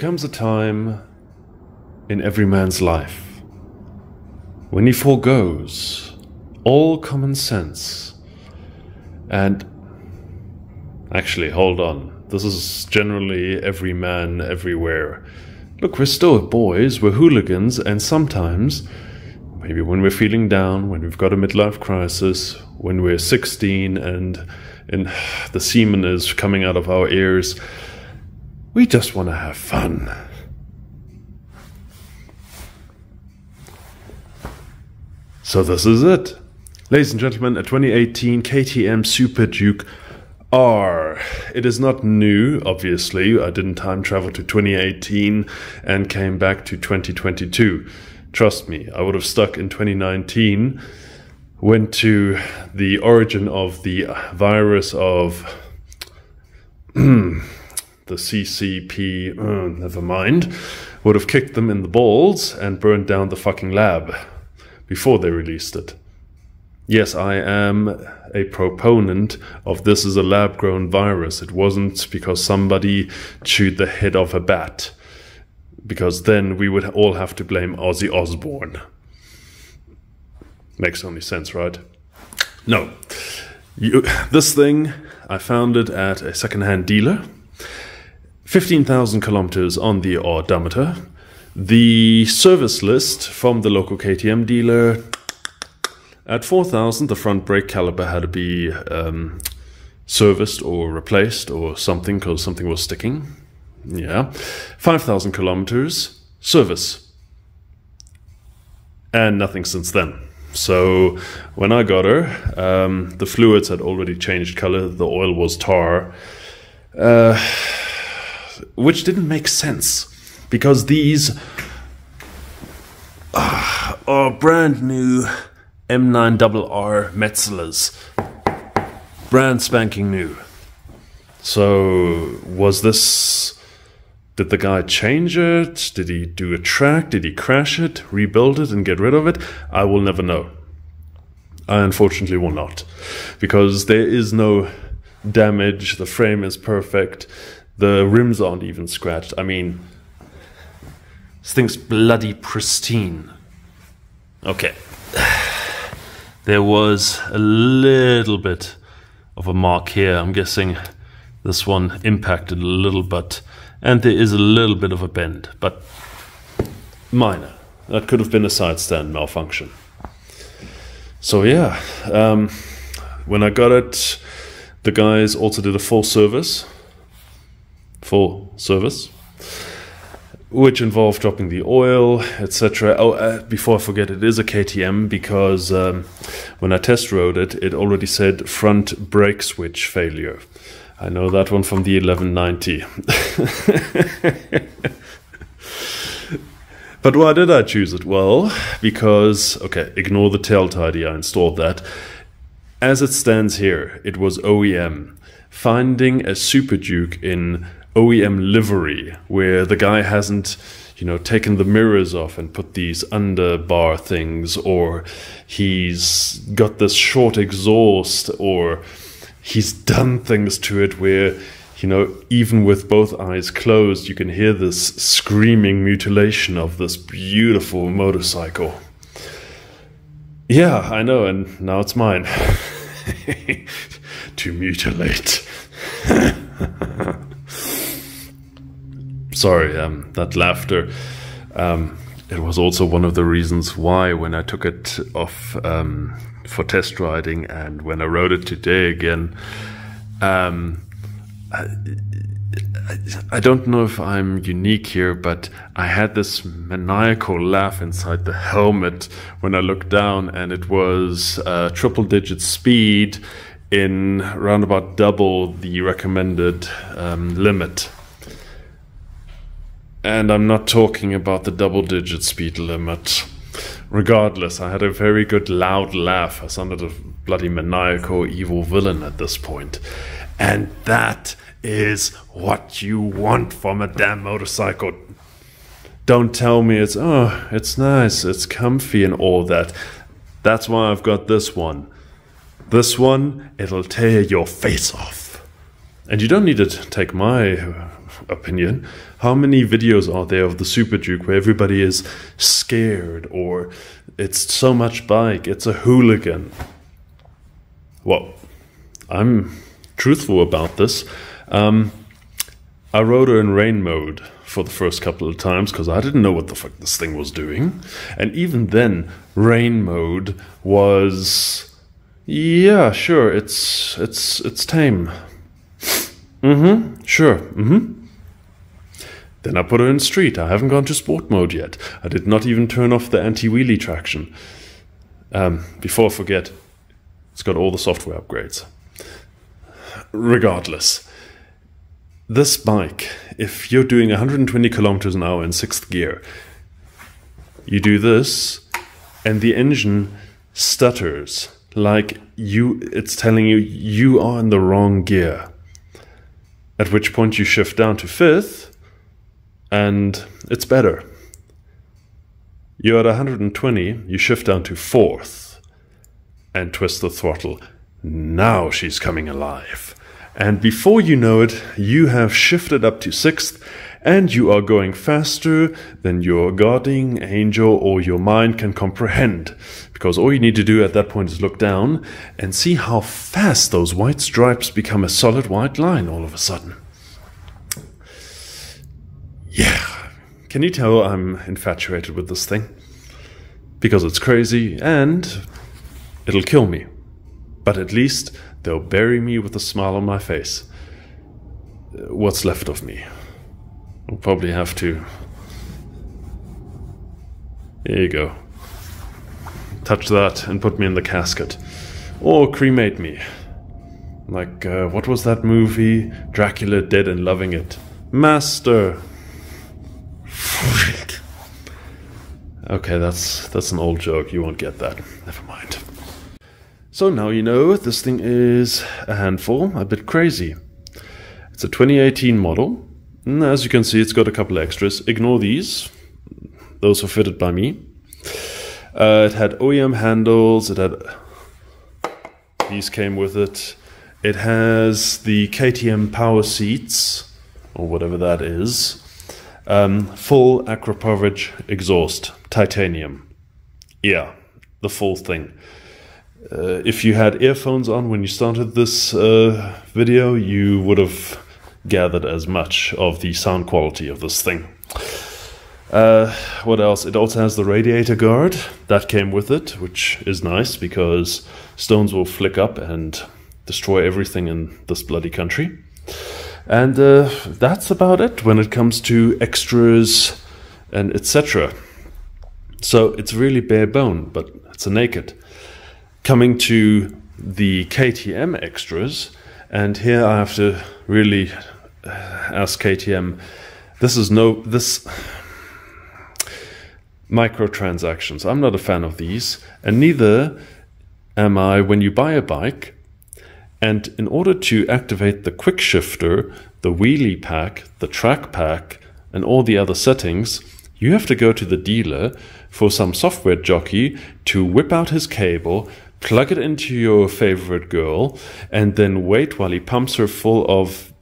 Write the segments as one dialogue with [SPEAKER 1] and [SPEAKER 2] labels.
[SPEAKER 1] comes a time in every man's life when he foregoes all common sense. And actually hold on. This is generally every man everywhere. Look we're still boys we're hooligans and sometimes maybe when we're feeling down when we've got a midlife crisis when we're 16 and and the semen is coming out of our ears we just want to have fun So this is it. Ladies and gentlemen, a 2018 KTM Super Duke R. It is not new, obviously. I didn't time travel to 2018 and came back to 2022. Trust me, I would have stuck in 2019, went to the origin of the virus of hmm, the CCP, uh, never mind, would have kicked them in the balls and burned down the fucking lab before they released it. Yes, I am a proponent of this is a lab grown virus. It wasn't because somebody chewed the head off a bat, because then we would all have to blame Ozzy Osbourne. Makes only sense, right? No. You, this thing, I found it at a second-hand dealer. 15,000 kilometers on the odometer. The service list from the local KTM dealer at 4000 the front brake caliper had to be um, serviced or replaced or something because something was sticking. Yeah. 5000 kilometers service. And nothing since then. So when I got her, um, the fluids had already changed color, the oil was tar, uh, which didn't make sense because these uh, are brand new M9RR Metzelers. Brand spanking new. So, was this. Did the guy change it? Did he do a track? Did he crash it, rebuild it, and get rid of it? I will never know. I unfortunately will not. Because there is no damage, the frame is perfect, the rims aren't even scratched. I mean, this thing's bloody pristine. Okay. There was a little bit of a mark here. I'm guessing this one impacted a little bit. And there is a little bit of a bend, but minor. That could have been a side stand malfunction. So yeah, um, when I got it, the guys also did a full service. Full service which involved dropping the oil, etc. Oh, uh, before I forget, it is a KTM because um, when I test rode it, it already said front brake switch failure. I know that one from the 1190. but why did I choose it? Well, because, okay, ignore the tail tidy, I installed that. As it stands here, it was OEM. Finding a Super Duke in OEM livery where the guy hasn't you know taken the mirrors off and put these underbar things or he's got this short exhaust or he's done things to it where you know even with both eyes closed you can hear this screaming mutilation of this beautiful motorcycle. Yeah i know and now it's mine. To mutilate sorry, um, that laughter. Um, it was also one of the reasons why, when I took it off um, for test riding and when I rode it today again, um, I, I, don't know if I'm unique here, but I had this maniacal laugh inside the helmet when I looked down, and it was uh, triple digit speed in around about double the recommended um, limit. And I'm not talking about the double digit speed limit. Regardless, I had a very good loud laugh. I sounded a bloody maniacal evil villain at this point. And that is what you want from a damn motorcycle. Don't tell me it's, oh, it's nice, it's comfy and all that. That's why I've got this one. This one, it'll tear your face off. And you don't need to take my opinion. How many videos are there of the Super Duke where everybody is scared or it's so much bike, it's a hooligan? Well, I'm truthful about this. Um, I rode her in rain mode for the first couple of times because I didn't know what the fuck this thing was doing. And even then, rain mode was yeah, sure, it's it's it's tame. Mm-hmm. Sure. Mm-hmm. Then I put her in street. I haven't gone to sport mode yet. I did not even turn off the anti-wheelie traction. Um, before I forget, it's got all the software upgrades. Regardless, this bike, if you're doing 120 kilometers an hour in sixth gear, you do this, and the engine stutters like you. It's telling you you are in the wrong gear. At which point you shift down to fifth, and it's better. You're at 120, you shift down to fourth, and twist the throttle. Now she's coming alive. And before you know it, you have shifted up to sixth and you are going faster than your guardian angel or your mind can comprehend. Because all you need to do at that point is look down and see how fast those white stripes become a solid white line all of a sudden. Yeah. Can you tell I'm infatuated with this thing? Because it's crazy and it'll kill me. But at least they'll bury me with a smile on my face. What's left of me? I'll probably have to. Here you go. Touch that and put me in the casket. Or cremate me. Like, uh, what was that movie? Dracula Dead and Loving It. Master! Okay, that's that's an old joke. You won't get that. Never mind. So now you know this thing is a handful, a bit crazy. It's a 2018 model. And as you can see, it's got a couple extras. Ignore these. Those were fitted by me. Uh, it had OEM handles. It had... These came with it. It has the KTM power seats, or whatever that is. Um, full Akrapovič exhaust, titanium. Yeah, the full thing. Uh, if you had earphones on when you started this uh, video, you would have gathered as much of the sound quality of this thing. Uh, what else? It also has the radiator guard that came with it, which is nice because stones will flick up and destroy everything in this bloody country. And uh, that's about it when it comes to extras and etc. So it's really bare bone, but it's a naked. Coming to the KTM extras, and here I have to really uh, ask KTM. This is no this microtransactions. I'm not a fan of these, and neither am I when you buy a bike. And in order to activate the quick shifter, the wheelie pack, the track pack, and all the other settings, you have to go to the dealer for some software jockey to whip out his cable, plug it into your favorite girl, and then wait while he pumps her full of.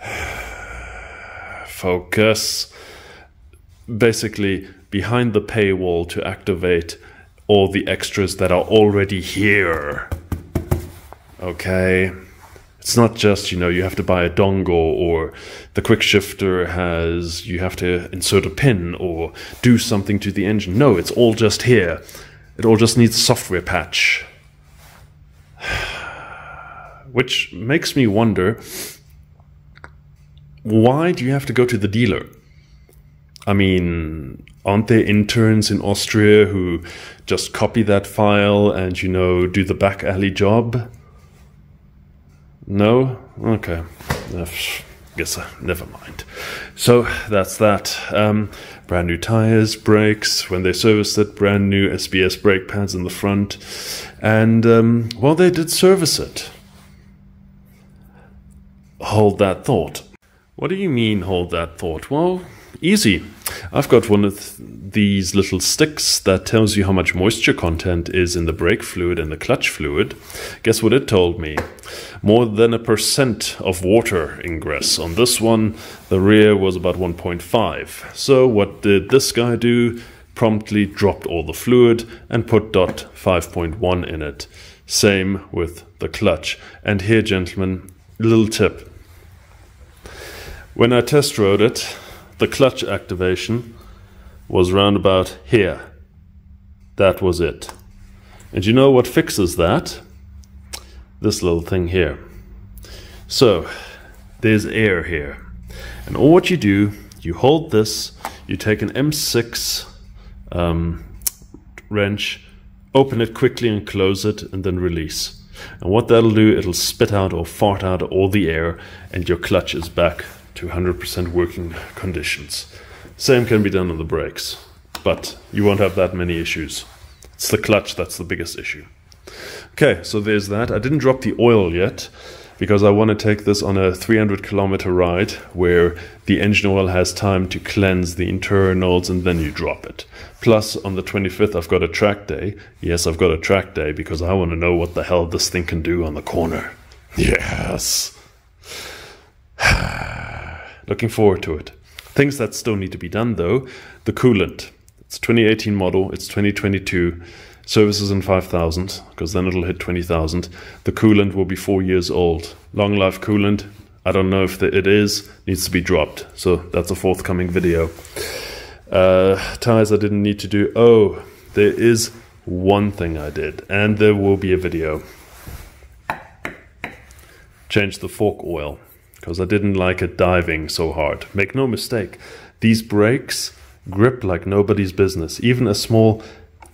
[SPEAKER 1] Focus. Basically, behind the paywall to activate all the extras that are already here. Okay? It's not just, you know, you have to buy a dongle or the quick shifter has, you have to insert a pin or do something to the engine. No, it's all just here. It all just needs software patch. Which makes me wonder why do you have to go to the dealer? I mean, aren't there interns in Austria who just copy that file and, you know, do the back alley job? No? Okay. Guess uh, never mind. So that's that. Um, brand new tires, brakes. When they serviced it, brand new SBS brake pads in the front. And, um, well, they did service it. Hold that thought. What do you mean, hold that thought? Well, easy. I've got one of these little sticks that tells you how much moisture content is in the brake fluid and the clutch fluid. Guess what it told me? More than a percent of water ingress. On this one, the rear was about 1.5. So what did this guy do? Promptly dropped all the fluid and put dot 5.1 in it. Same with the clutch. And here, gentlemen, little tip. When I test rode it, the clutch activation was round about here. That was it. And you know what fixes that? This little thing here. So, there's air here. And all what you do, you hold this, you take an M6 um, wrench, open it quickly and close it, and then release. And what that'll do, it'll spit out or fart out all the air, and your clutch is back to 100% working conditions. Same can be done on the brakes, but you won't have that many issues. It's the clutch that's the biggest issue. Okay, so there's that. I didn't drop the oil yet because I want to take this on a 300 kilometer ride where the engine oil has time to cleanse the internals and then you drop it. Plus, on the 25th, I've got a track day. Yes, I've got a track day because I want to know what the hell this thing can do on the corner. Yes. Looking forward to it. Things that still need to be done though the coolant. It's 2018 model, it's 2022. Services in 5,000, because then it'll hit 20,000. The coolant will be four years old. Long life coolant, I don't know if it is, needs to be dropped. So that's a forthcoming video. Uh, tires I didn't need to do. Oh, there is one thing I did, and there will be a video. Change the fork oil, because I didn't like it diving so hard. Make no mistake, these brakes grip like nobody's business. Even a small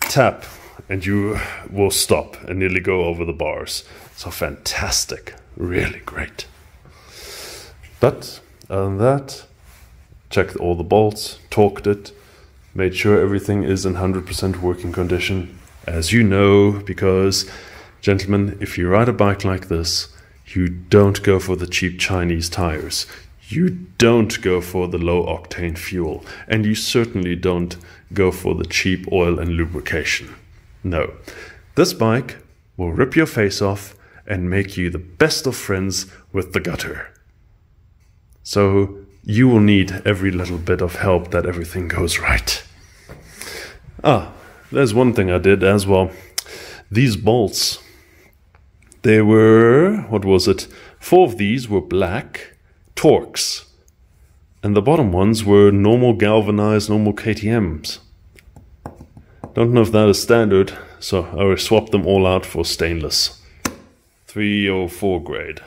[SPEAKER 1] tap and you will stop and nearly go over the bars. So fantastic, really great. But other than that, checked all the bolts, torqued it, made sure everything is in 100% working condition. As you know, because, gentlemen, if you ride a bike like this, you don't go for the cheap Chinese tires. You don't go for the low octane fuel. And you certainly don't go for the cheap oil and lubrication. No. This bike will rip your face off and make you the best of friends with the gutter. So you will need every little bit of help that everything goes right. Ah, there's one thing I did as well. These bolts, they were, what was it? Four of these were black Torx, and the bottom ones were normal galvanized, normal KTMs. Don't know if that is standard, so I will swap them all out for stainless. 304 grade.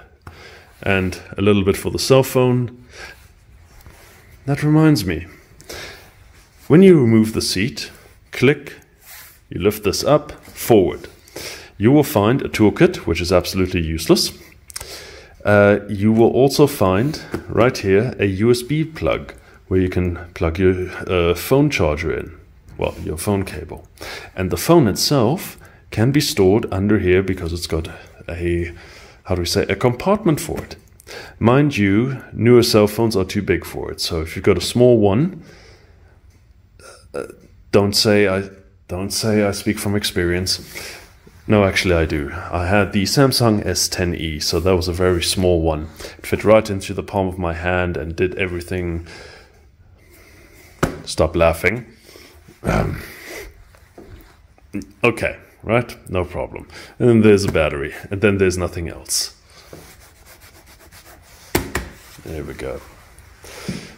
[SPEAKER 1] And a little bit for the cell phone. That reminds me. When you remove the seat, click, you lift this up, forward. You will find a toolkit, which is absolutely useless. Uh, you will also find right here a USB plug where you can plug your uh, phone charger in well, your phone cable. And the phone itself can be stored under here because it's got a, how do we say, a compartment for it. Mind you, newer cell phones are too big for it. So if you've got a small one, uh, don't say I don't say I speak from experience. No, actually I do. I had the Samsung S10e, so that was a very small one. It fit right into the palm of my hand and did everything. Stop laughing. Um, okay, right? No problem. And then there's a battery, and then there's nothing else. There we go.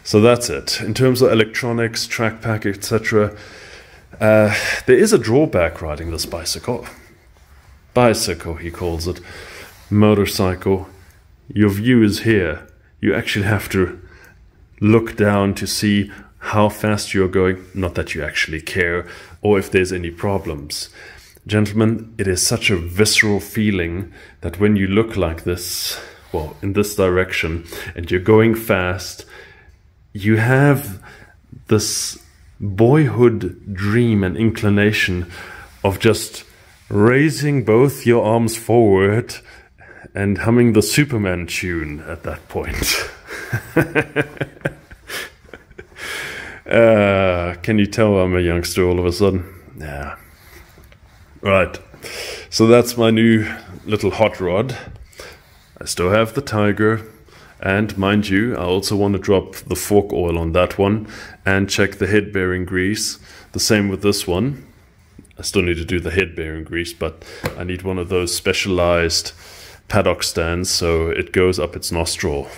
[SPEAKER 1] So that's it. In terms of electronics, track pack, etc., uh, there is a drawback riding this bicycle. Bicycle, he calls it. Motorcycle. Your view is here. You actually have to look down to see how fast you're going, not that you actually care, or if there's any problems. Gentlemen, it is such a visceral feeling that when you look like this, well, in this direction, and you're going fast, you have this boyhood dream and inclination of just raising both your arms forward and humming the Superman tune at that point. Uh, can you tell I'm a youngster all of a sudden? Yeah. Right. So that's my new little hot rod. I still have the Tiger. And mind you, I also want to drop the fork oil on that one and check the head bearing grease. The same with this one. I still need to do the head bearing grease, but I need one of those specialized paddock stands so it goes up its nostril.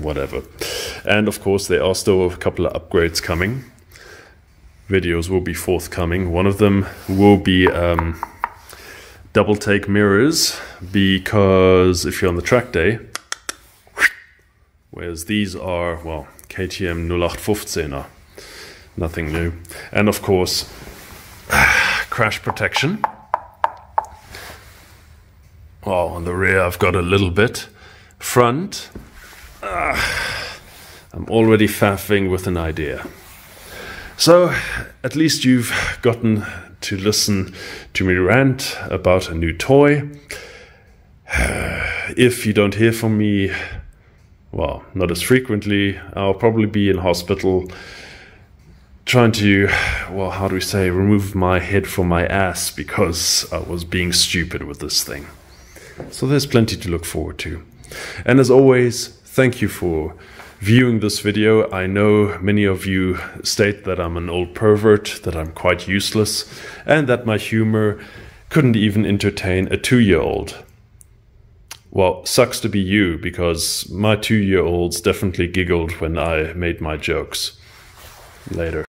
[SPEAKER 1] Whatever. And of course, there are still a couple of upgrades coming. Videos will be forthcoming. One of them will be um, double take mirrors because if you're on the track day, whereas these are, well, KTM 0815er, nothing new. And of course, crash protection. Oh, on the rear I've got a little bit. Front, uh, I'm already faffing with an idea. So, at least you've gotten to listen to me rant about a new toy. If you don't hear from me, well, not as frequently, I'll probably be in hospital trying to, well, how do we say, remove my head from my ass because I was being stupid with this thing. So there's plenty to look forward to. And as always, thank you for viewing this video. I know many of you state that I'm an old pervert, that I'm quite useless, and that my humor couldn't even entertain a two year old. Well, sucks to be you because my two year olds definitely giggled when I made my jokes. Later.